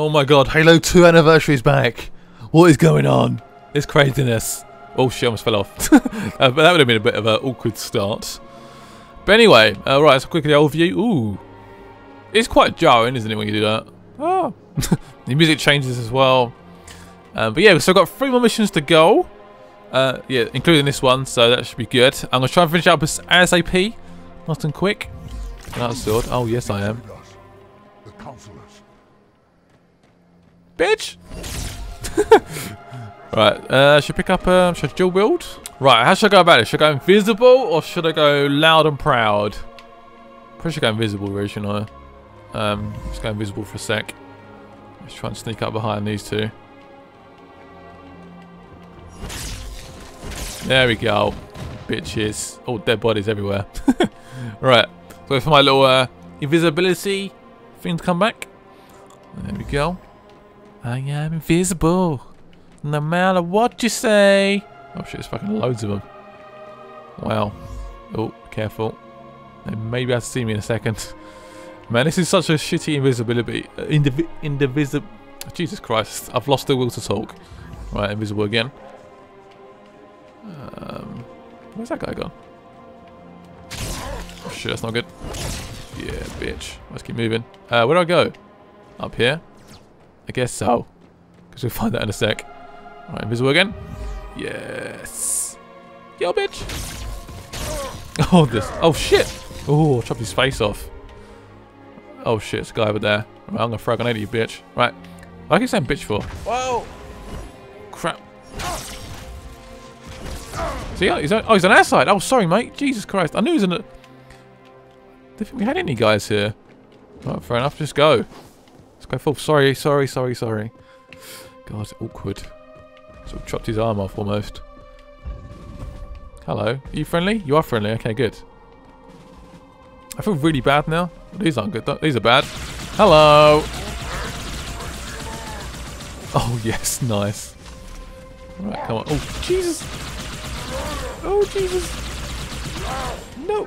Oh my god, Halo 2 anniversary is back. What is going on? It's craziness. Oh shit, I almost fell off. uh, but that would have been a bit of an awkward start. But anyway, uh, right, so quickly overview. Ooh. It's quite jarring, isn't it, when you do that? Oh. the music changes as well. Um, but yeah, so I've got three more missions to go. Uh, yeah, including this one, so that should be good. I'm going to try and finish up ASAP. Nice and quick. Another sword. Oh, yes, I am. Bitch! Right, uh, should I pick up, uh, should I dual? Right, how should I go about it? Should I go invisible or should I go loud and proud? Probably should go invisible, really, shouldn't I? Um, let's go invisible for a sec. Let's try and sneak up behind these two. There we go. Bitches. Oh, dead bodies everywhere. right, so for my little uh, invisibility thing to come back. There we go. I am invisible. No matter what you say. Oh shit, there's fucking loads of them. Wow. Oh, careful. They may be able to see me in a second. Man, this is such a shitty invisibility. Uh, indivi indivisible. Jesus Christ, I've lost the will to talk. Right, invisible again. Um, where's that guy gone? Oh shit, that's not good. Yeah, bitch. Let's keep moving. Uh, where do I go? Up here? I guess so. Because we'll find that in a sec. Alright, invisible again. Yes. Yo, bitch. Oh, this. Oh, shit. Oh, chopped his face off. Oh, shit. It's a guy over there. Right, I'm going to throw a grenade at you, bitch. Right. What are you saying bitch for? Whoa. Crap. See, oh, he's on, oh, he's on our side. Oh, sorry, mate. Jesus Christ. I knew he was in a... Didn't think we had any guys here. Right, fair enough. Just go. Let's go full. Sorry, sorry, sorry, sorry. God, awkward. Sort of chopped his arm off almost. Hello. Are you friendly? You are friendly. Okay, good. I feel really bad now. These aren't good. though. These are bad. Hello. Oh, yes. Nice. Alright, come on. Oh, Jesus. Oh, Jesus. No.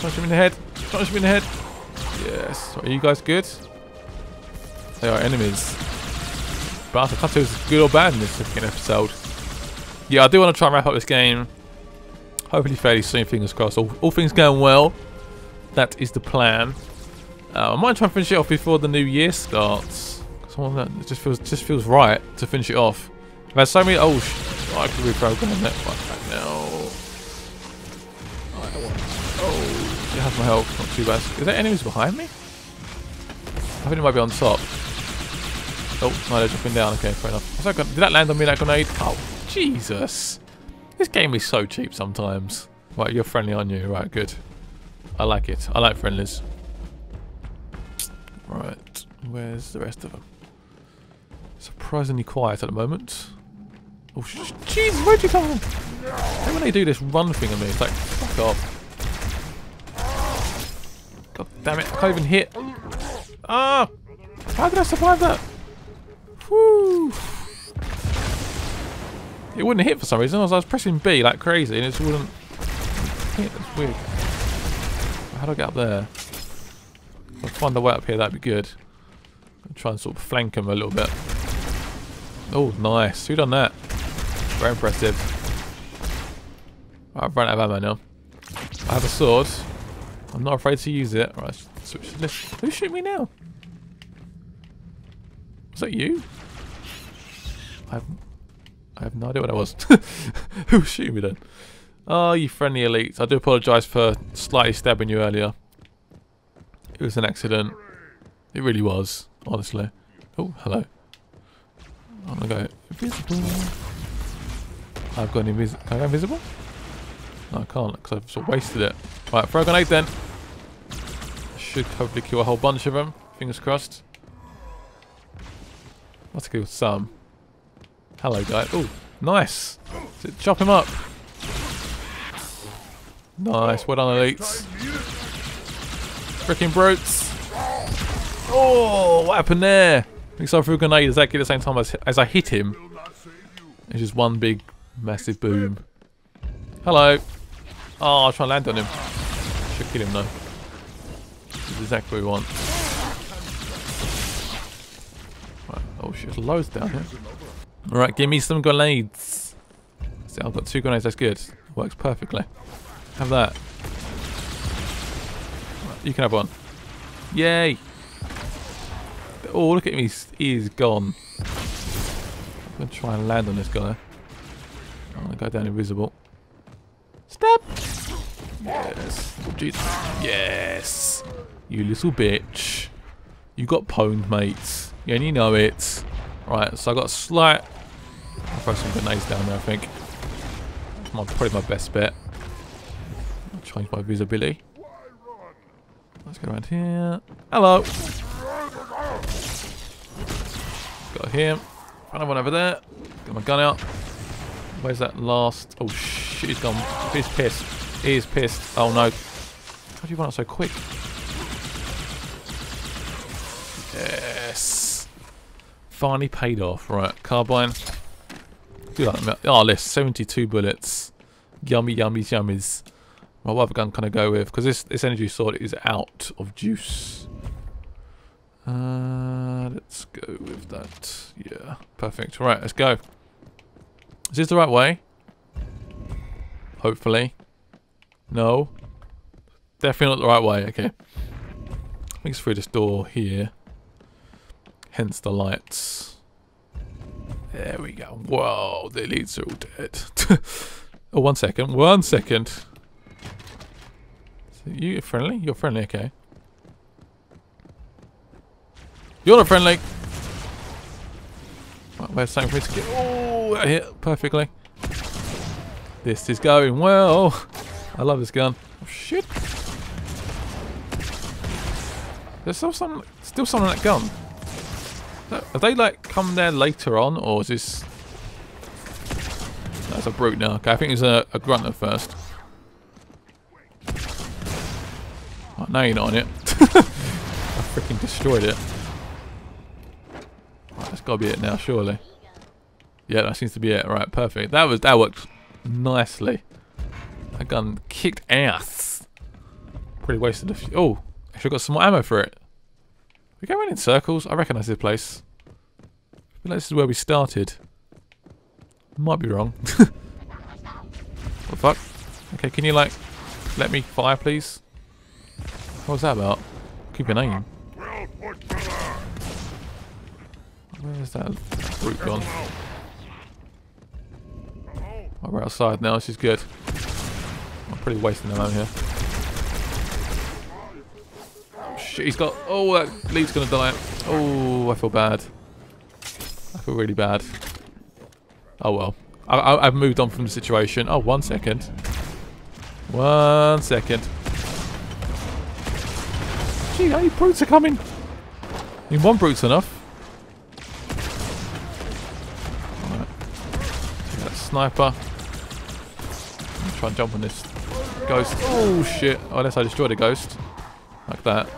Punch him in the head. Punch him in the head. Yes. Are you guys good? They are enemies. But tell if it's good or bad in this second episode. Yeah, I do want to try and wrap up this game. Hopefully fairly soon, fingers crossed. All, all things going well. That is the plan. Uh, I might try and finish it off before the new year starts. Just feels just feels right to finish it off. I've had so many. Oh, sh I could reprogram that one back now. I want. Oh, it has my health. Not too bad. Is there enemies behind me? I think it might be on top. Oh, no, they're jumping down. Okay, fair enough. Did that land on me, that grenade? Oh, Jesus. This game is so cheap sometimes. Right, you're friendly, aren't you? Right, good. I like it. I like friendlies. Right, where's the rest of them? Surprisingly quiet at the moment. Oh, jeez, where'd you come from? How when they do this run thing on me, it's like, fuck off. God damn it, I can't even hit. Ah! How did I survive that? Whew. It wouldn't hit for some reason. I was, I was pressing B like crazy and it just wouldn't hit. That's weird. How do I get up there? I find a way up here, that'd be good. I'll try and sort of flank him a little bit. Oh, nice. Who done that? Very impressive. Right, I've run out of ammo now. I have a sword. I'm not afraid to use it. Alright, switch this. Who shoot me now? Was that you? I have, I have no idea what I was. Who shooting me then? Oh, you friendly elites. I do apologise for slightly stabbing you earlier. It was an accident. It really was, honestly. Oh, hello. I'm gonna go invisible. I've got invisible. Can I go invisible? No, I can't because I've sort of wasted it. Right, throw a grenade then. Should hopefully kill a whole bunch of them. Fingers crossed. Let's kill some. Hello, guy. Oh, nice. Chop him up. Nice. Well done, elites. Freaking brutes. Oh, what happened there? Think I threw a grenade exactly the same time as, as I hit him. It's just one big, massive boom. Hello. Oh, I'll try and land on him. Should kill him though. This is exactly what we want. There's loads down here. Alright, give me some grenades. See, I've got two grenades, that's good. Works perfectly. Have that. You can have one. Yay! Oh, look at him, he's, gone. I'm gonna try and land on this guy. I'm gonna go down invisible. Step! Yes. Jesus. Yes! You little bitch. You got pwned, mate. You know it. Right, so I got a slight... I'll throw some grenades down there, I think. My, probably my best bet. Change my visibility. Let's go around here. Hello! Got him. Another one over there. Got my gun out. Where's that last? Oh shit, he's gone. He's pissed. He is pissed. Oh no. How do you run out so quick? Yes. Finally paid off. Right, carbine. Oh, list 72 bullets. Yummy, yummies. Well, what other gun can I go with? Because this, this energy sword is out of juice. Uh, let's go with that. Yeah, perfect. Right, let's go. Is this the right way? Hopefully. No. Definitely not the right way. Okay. I think it's through this door here. Hence the lights. There we go. Whoa, the elites are all dead. oh, one second. One second. You friendly? You're friendly, okay. You're not friendly. Where's something for me to get? Oh, that hit perfectly. This is going well. I love this gun. Oh, shit. There's still some, still some on that gun. Have they like come there later on, or is this? That's a brute now. Okay, I think it's a, a grunt at first. Oh, now you're not on it. I freaking destroyed it. Right, that's got to be it now, surely. Yeah, that seems to be it. Right, perfect. That was that worked nicely. That gun kicked ass. Pretty wasted a few. Oh, actually got some more ammo for it. We go around in circles. I recognise this place. I feel like this is where we started. Might be wrong. what the fuck? Okay, can you like let me fire, please? What was that about? Keep an aim. Where's that brute gone? Oh, we're outside now, this is good. I'm pretty wasting the ammo here. He's got... Oh, that lead's gonna die. Oh, I feel bad. I feel really bad. Oh well. I, I've moved on from the situation. Oh, one second. One second. Gee, how many brutes are coming? I mean, one brute's enough. That sniper. Try and jump on this ghost. Oh shit. Oh, unless I destroy the ghost. Like that.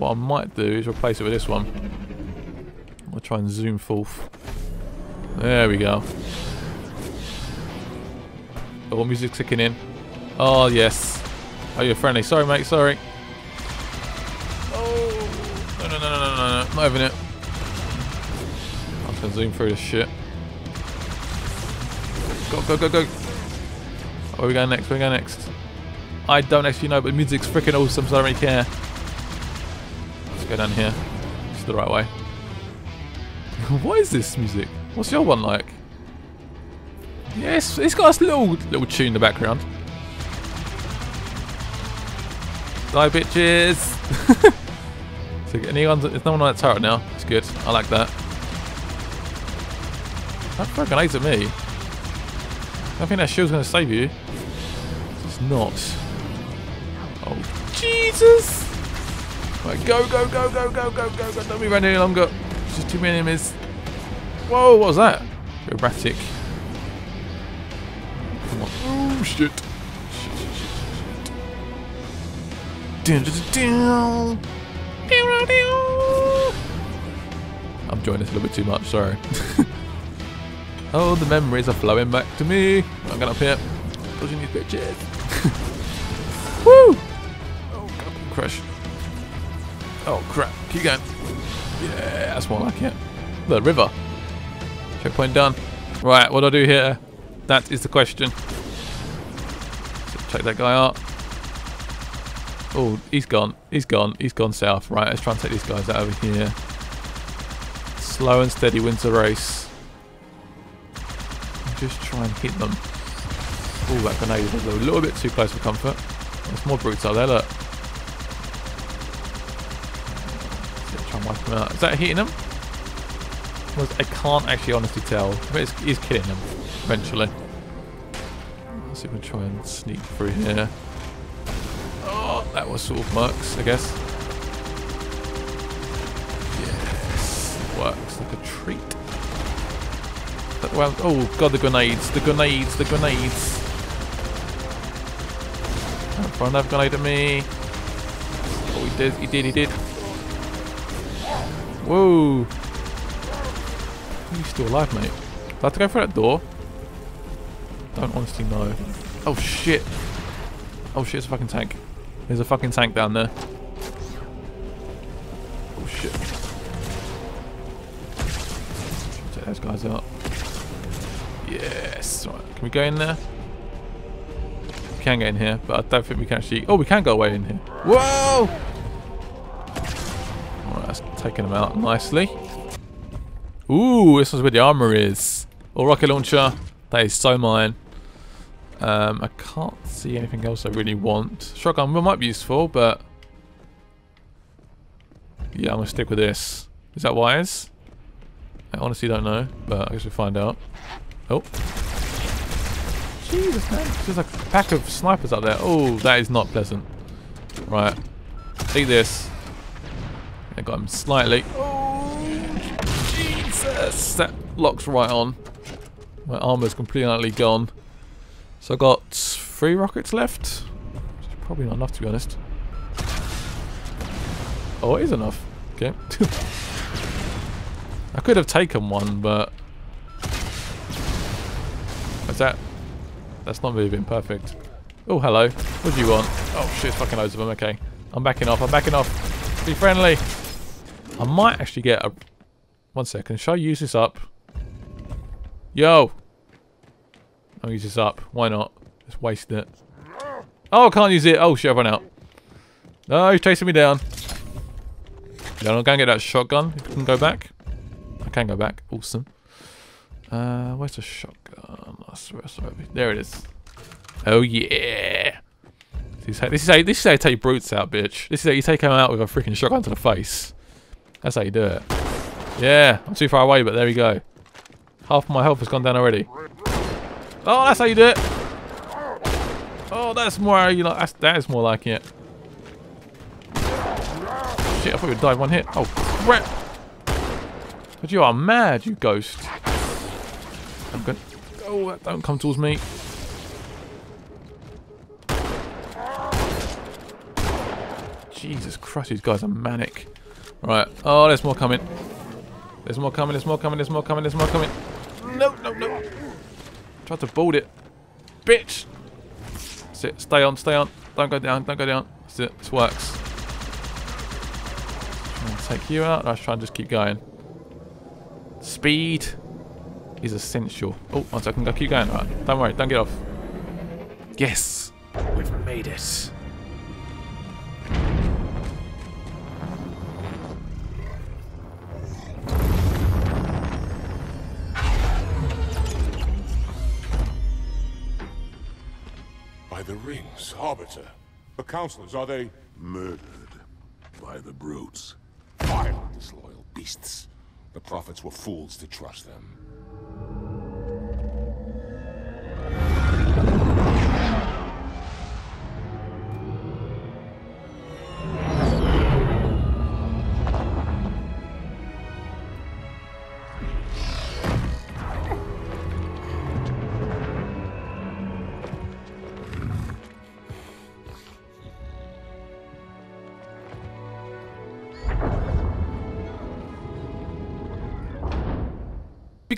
What I might do is replace it with this one. I'll try and zoom forth. There we go. Oh, music's kicking in. Oh, yes. Oh, you're friendly. Sorry, mate. Sorry. Oh. No, no, no, no, no, no. no. Not having it. Going to zoom through this shit. Go, go, go, go. Where are we going next? Where are we going next? I don't actually know, but music's freaking awesome, so I don't really care. Go down here. It's the right way. what is this music? What's your one like? Yes, it's got this little little tune in the background. Die bitches! so anyone, there's no one on that turret now. It's good. I like that. That fucking grenades at me. I think that shield's to save you. It's not. Oh, Jesus! Right, go, go, go, go, go, go, go, go. Don't be running any longer. Just too many enemies. Whoa, what was that? Erratic. Come on. Oh, shit. Shit, shit, shit, shit. I'm enjoying this a little bit too much, sorry. oh, the memories are flowing back to me. I'm going up here. Dodging these bitches. Woo! Oh, God, crash. Oh, crap. Keep going. Yeah, that's more like it. The river. Checkpoint done. Right, what do I do here? That is the question. Check that guy out. Oh, he's gone. He's gone. He's gone south. Right, let's try and take these guys out over here. Slow and steady wins the race. Just try and hit them. Oh, that grenade is a little bit too close for comfort. There's more brutes out there, look. Them out. Is that hitting them? I can't actually honestly tell. But he's killing them eventually. Let's see if we try and sneak through here. Oh, that was sort of mercs, I guess. Yes, works like a treat. Well, oh god, the grenades, the grenades, the grenades. Don't grenade at me. Oh, he did, he did, he did. Whoa. He's still alive, mate. Do I have to go through that door? Don't honestly know. Oh shit. Oh shit, it's a fucking tank. There's a fucking tank down there. Oh shit. Take those guys out. Yes. Can we go in there? We can get in here, but I don't think we can actually. Oh, we can go away in here. Whoa! Taking them out nicely. Ooh, this one's where the armor is. Or rocket launcher. That is so mine. Um, I can't see anything else I really want. Shotgun might be useful, but... Yeah, I'm going to stick with this. Is that wise? I honestly don't know, but I guess we'll find out. Oh. Jesus, man. There's like a pack of snipers out there. Oh, that is not pleasant. Right. Take this. I got him slightly. Oh, Jesus. That locks right on. My armor's completely gone. So I've got three rockets left. Which is probably not enough to be honest. Oh, it is enough. Okay. I could have taken one, but... Is that... That's not really been perfect. Oh, hello. What do you want? Oh, shit, fucking loads of them. Okay. I'm backing off. I'm backing off. Be friendly. I might actually get a... One second. Shall I use this up? Yo! I'll use this up. Why not? Just waste it. Oh, I can't use it. Oh, shit, I've run out. No, he's chasing me down. Yeah, I'm going to get that shotgun. If you can go back. I can go back. Awesome. Uh, where's the shotgun? I swear, sorry. There it is. Oh, yeah. This is, how, this, is how, this is how you take brutes out, bitch. This is how you take them out with a freaking shotgun to the face. That's how you do it. Yeah, I'm too far away, but there we go. Half my health has gone down already. Oh, that's how you do it. Oh, that's more you like. That's, that is more like it. Shit, I thought we'd die one hit. Oh, crap. But you are mad, you ghost. I'm going Oh, don't come towards me. Jesus Christ, these guys are manic. Right. Oh, there's more coming. There's more coming, there's more coming, there's more coming, there's more coming. No, no, no. Tried to board it. Bitch! Sit, stay on, stay on. Don't go down, don't go down. That's it, this works. Take you out. Let's try and just keep going. Speed is essential. Oh, one second, go keep going. Right, don't worry, don't get off. Yes! We've made it. By the rings, Arbiter. The Councilors, are they Murdered by the brutes. vile, disloyal beasts? The prophets were fools to trust them.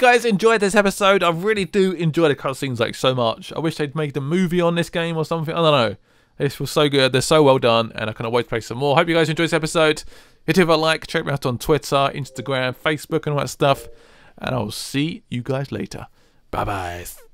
Guys enjoyed this episode, I really do enjoy the cutscenes like so much. I wish they'd made a movie on this game or something. I don't know. This was so good. They're so well done, and I cannot wait to play some more. Hope you guys enjoyed this episode. Hit it with a like. Check me out on Twitter, Instagram, Facebook, and all that stuff. And I'll see you guys later. Bye bye.